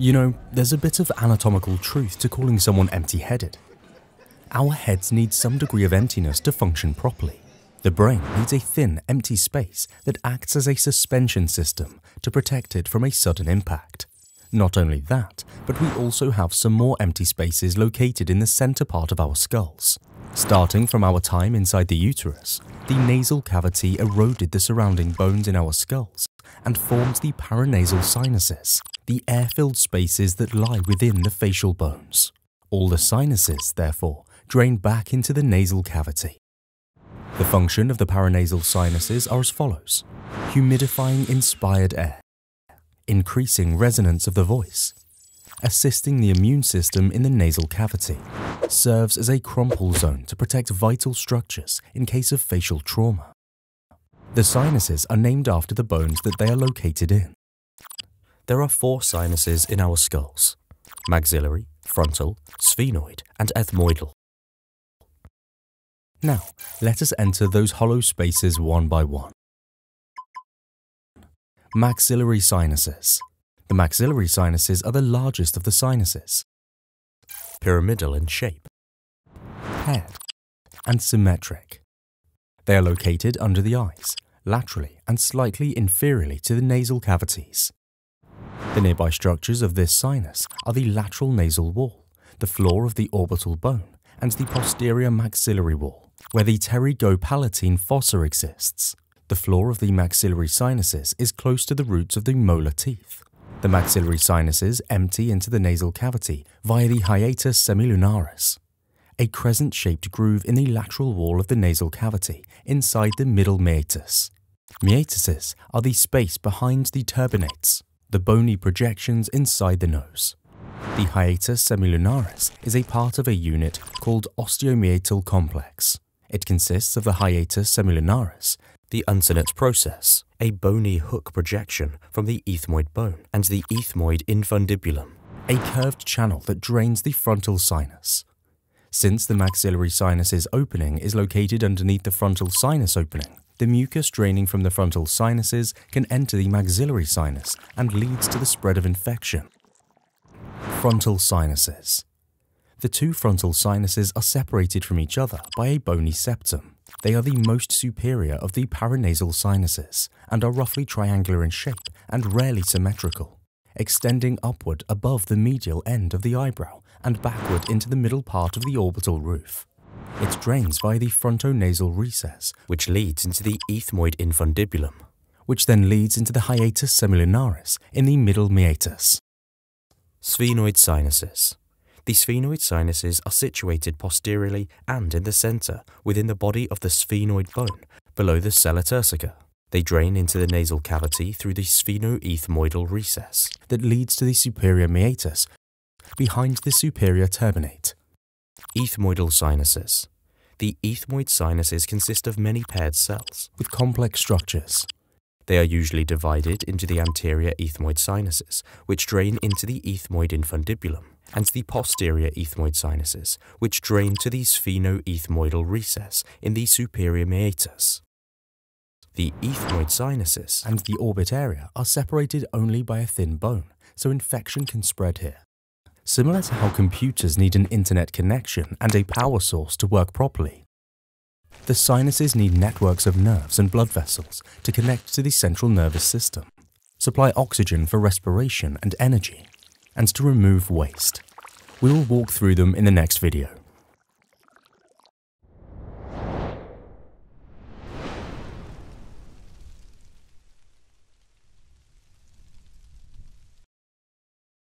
You know, there's a bit of anatomical truth to calling someone empty-headed. Our heads need some degree of emptiness to function properly. The brain needs a thin, empty space that acts as a suspension system to protect it from a sudden impact. Not only that, but we also have some more empty spaces located in the center part of our skulls. Starting from our time inside the uterus, the nasal cavity eroded the surrounding bones in our skulls and formed the paranasal sinuses, the air-filled spaces that lie within the facial bones. All the sinuses, therefore, drain back into the nasal cavity. The function of the paranasal sinuses are as follows. Humidifying inspired air, increasing resonance of the voice, assisting the immune system in the nasal cavity, serves as a crumple zone to protect vital structures in case of facial trauma. The sinuses are named after the bones that they are located in. There are four sinuses in our skulls maxillary, frontal, sphenoid, and ethmoidal. Now, let us enter those hollow spaces one by one. Maxillary sinuses. The maxillary sinuses are the largest of the sinuses. Pyramidal in shape, paired, and symmetric. They are located under the eyes, laterally and slightly inferiorly to the nasal cavities. The nearby structures of this sinus are the lateral nasal wall, the floor of the orbital bone, and the posterior maxillary wall, where the pterygopalatine fossa exists. The floor of the maxillary sinuses is close to the roots of the molar teeth. The maxillary sinuses empty into the nasal cavity via the hiatus semilunaris, a crescent-shaped groove in the lateral wall of the nasal cavity inside the middle meatus. Meatuses are the space behind the turbinates, the bony projections inside the nose. The hiatus semilunaris is a part of a unit called osteomeatal complex. It consists of the hiatus semilunaris, the uncinate process, a bony hook projection from the ethmoid bone, and the ethmoid infundibulum, a curved channel that drains the frontal sinus. Since the maxillary sinus's opening is located underneath the frontal sinus opening, the mucus draining from the frontal sinuses can enter the maxillary sinus and leads to the spread of infection. Frontal sinuses. The two frontal sinuses are separated from each other by a bony septum. They are the most superior of the paranasal sinuses and are roughly triangular in shape and rarely symmetrical, extending upward above the medial end of the eyebrow and backward into the middle part of the orbital roof. It drains via the frontonasal recess, which leads into the ethmoid infundibulum, which then leads into the hiatus semilunaris in the middle meatus. Sphenoid sinuses. The sphenoid sinuses are situated posteriorly and in the center within the body of the sphenoid bone below the sella turcica. They drain into the nasal cavity through the sphenoethmoidal recess that leads to the superior meatus behind the superior turbinate. Ethmoidal sinuses. The ethmoid sinuses consist of many paired cells with complex structures. They are usually divided into the anterior ethmoid sinuses, which drain into the ethmoid infundibulum, and the posterior ethmoid sinuses, which drain to the sphenoethmoidal recess in the superior meatus. The ethmoid sinuses and the orbit area are separated only by a thin bone, so infection can spread here. Similar to how computers need an internet connection and a power source to work properly, the sinuses need networks of nerves and blood vessels to connect to the central nervous system, supply oxygen for respiration and energy, and to remove waste. We will walk through them in the next video.